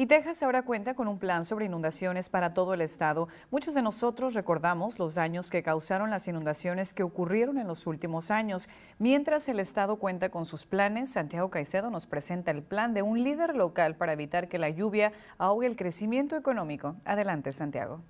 Y Texas ahora cuenta con un plan sobre inundaciones para todo el estado. Muchos de nosotros recordamos los daños que causaron las inundaciones que ocurrieron en los últimos años. Mientras el estado cuenta con sus planes, Santiago Caicedo nos presenta el plan de un líder local para evitar que la lluvia ahogue el crecimiento económico. Adelante, Santiago.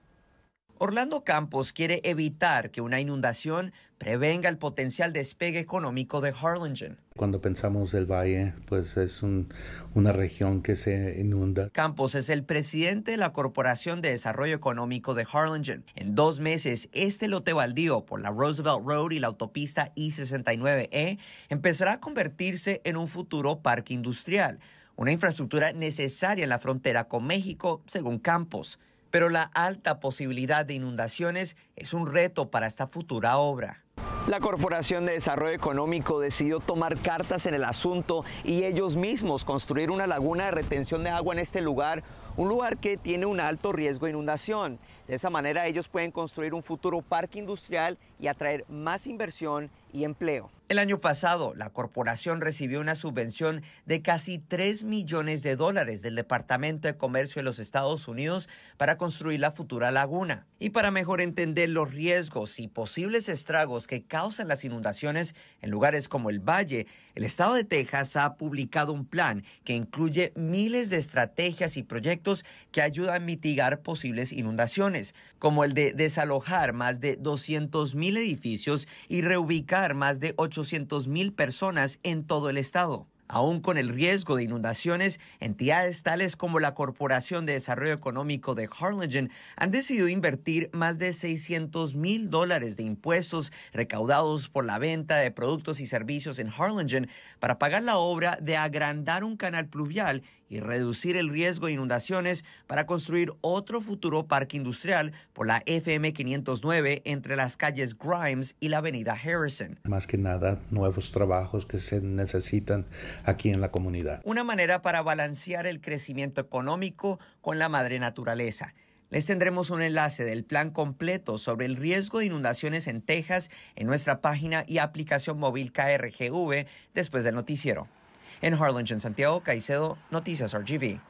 Orlando Campos quiere evitar que una inundación prevenga el potencial despegue económico de Harlingen. Cuando pensamos del valle, pues es una región que se inunda. Campos es el presidente de la Corporación de Desarrollo Económico de Harlingen. En dos meses, este lote baldío por la Roosevelt Road y la autopista I-69E empezará a convertirse en un futuro parque industrial, una infraestructura necesaria en la frontera con México, según Campos pero la alta posibilidad de inundaciones es un reto para esta futura obra. La Corporación de Desarrollo Económico decidió tomar cartas en el asunto y ellos mismos construir una laguna de retención de agua en este lugar, un lugar que tiene un alto riesgo de inundación. De esa manera ellos pueden construir un futuro parque industrial y atraer más inversión empleo. El año pasado, la corporación recibió una subvención de casi 3 millones de dólares del Departamento de Comercio de los Estados Unidos para construir la futura laguna. Y para mejor entender los riesgos y posibles estragos que causan las inundaciones en lugares como el Valle, el Estado de Texas ha publicado un plan que incluye miles de estrategias y proyectos que ayudan a mitigar posibles inundaciones, como el de desalojar más de 200 mil edificios y reubicar más de 8 800 mil personas en todo el estado. Aún con el riesgo de inundaciones, entidades tales como la Corporación de Desarrollo Económico de Harlingen han decidido invertir más de 600 mil dólares de impuestos recaudados por la venta de productos y servicios en Harlingen para pagar la obra de agrandar un canal pluvial y reducir el riesgo de inundaciones para construir otro futuro parque industrial por la FM 509 entre las calles Grimes y la avenida Harrison. Más que nada, nuevos trabajos que se necesitan aquí en la comunidad. Una manera para balancear el crecimiento económico con la madre naturaleza. Les tendremos un enlace del plan completo sobre el riesgo de inundaciones en Texas en nuestra página y aplicación móvil KRGV después del noticiero. En Harlingen, Santiago Caicedo, Noticias RGV.